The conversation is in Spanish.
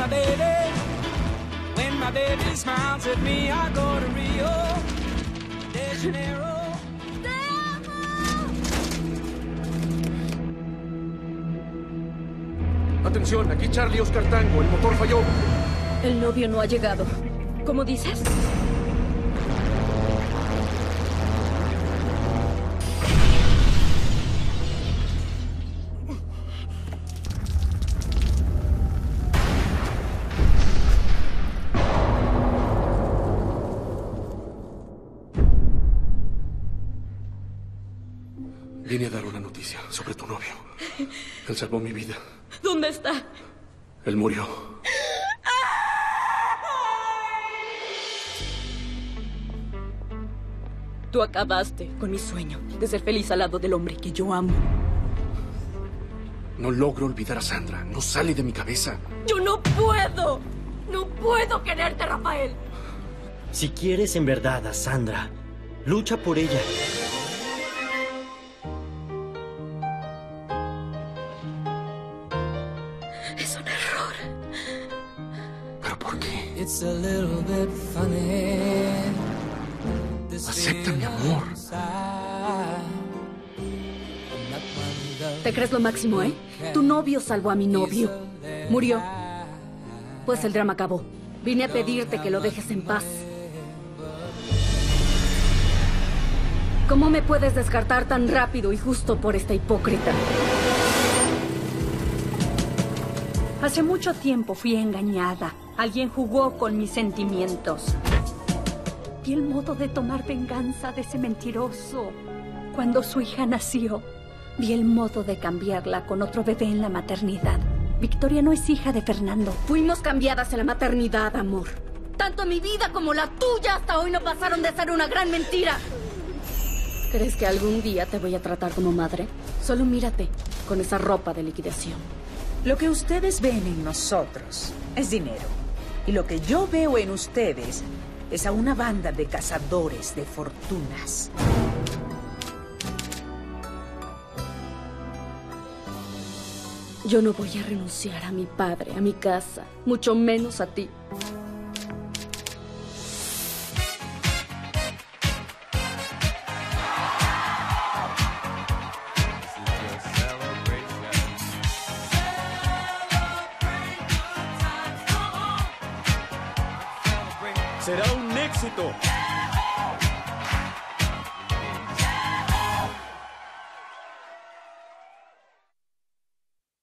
my baby. When my baby smiles at me, I go to Rio de Janeiro. Atención, aquí Charlie Oscar Tango, el motor falló. El novio no ha llegado. ¿Cómo dices? Vine a dar una noticia sobre tu novio. Él salvó mi vida. ¿Dónde está? Él murió. Tú acabaste con mi sueño de ser feliz al lado del hombre que yo amo. No logro olvidar a Sandra. No sale de mi cabeza. ¡Yo no puedo! ¡No puedo quererte, Rafael! Si quieres en verdad a Sandra, lucha por ella. Es un error. ¿Pero por qué? It's a little bit funny. This Acepta mi amor. ¿Te crees lo máximo, eh? Tu novio salvó a mi novio. Murió. Pues el drama acabó. Vine a pedirte que lo dejes en paz. ¿Cómo me puedes descartar tan rápido y justo por esta hipócrita? Hace mucho tiempo fui engañada. Alguien jugó con mis sentimientos. Vi el modo de tomar venganza de ese mentiroso. Cuando su hija nació, vi el modo de cambiarla con otro bebé en la maternidad. Victoria no es hija de Fernando. Fuimos cambiadas en la maternidad, amor. Tanto mi vida como la tuya hasta hoy no pasaron de ser una gran mentira. ¿Crees que algún día te voy a tratar como madre? Solo mírate con esa ropa de liquidación. Lo que ustedes ven en nosotros es dinero. Y lo que yo veo en ustedes es a una banda de cazadores de fortunas. Yo no voy a renunciar a mi padre, a mi casa, mucho menos a ti. Será un éxito.